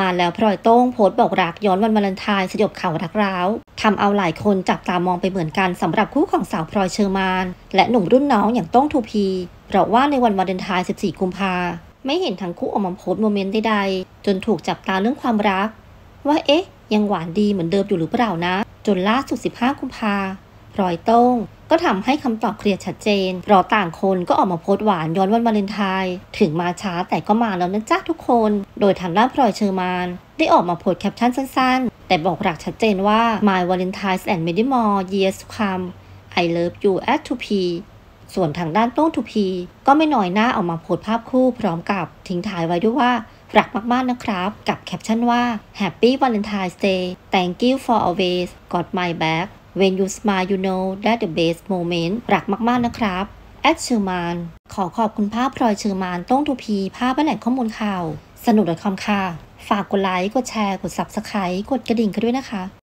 มาแล้วพลอยโต้งโพสต์บอกรักย้อนวันวาเลนไทน์สยบข่าวรักร้าวทำเอาหลายคนจับตามองไปเหมือนกันสำหรับคู่ของสาวพลอยเชอร์มานและหนุ่มรุ่นน้องอย่างโต้งทูพีเพราะว่าในวันวาเลนไทน์ 14 กุมภาไม่เห็นทั้งคู่ออกมาโพสต์ moment ใดๆจนถูกจับตาเรื่องความรัก ว่าเอ๊ะ ยังหวานดีเหมือนเดิมอยู่หรือเปล่านะ จนล่าสุด 15 กุมภาพลอยโต้ง ก็ทำให้คำตอบเคลียร์ชัดเจนเราต่างคนก็ออกมาโพสต์หวานย้อนวันวาเลนไทน์ถึงมาช้าแต่ก็มาแล้วนะจ๊ะทุกคน โดยทางด้านพลอยเชอร์มานได้ออกมาโพสต์แคปชั่นสั้นๆ แต่บอกรักชัดเจนว่า My Valentine's and many more years to come I love you at 2P ส่วนทางด้านโต้ง 2P ก็ไม่น้อยหน้าออกมาโพสต์ภาพคู่พร้อมกับทิ้งท้ายไว้ด้วยว่ารักมาก ๆ นะครับ กับแคปชั่นว่า Happy Valentine's Day Thank you for always got my back When you smile you know that the best moment รักมาก ๆ นะครับ at เชอร์มานขอขอบคุณภาพพลอยเชอร์มานต้งทูพี ภาพและแหล่งข้อมูลข่าว สนุก .com ค่ะ ฝากกดไลค์ กดแชร์ กด Subscribe กดกระดิ่งกันด้วยนะคะ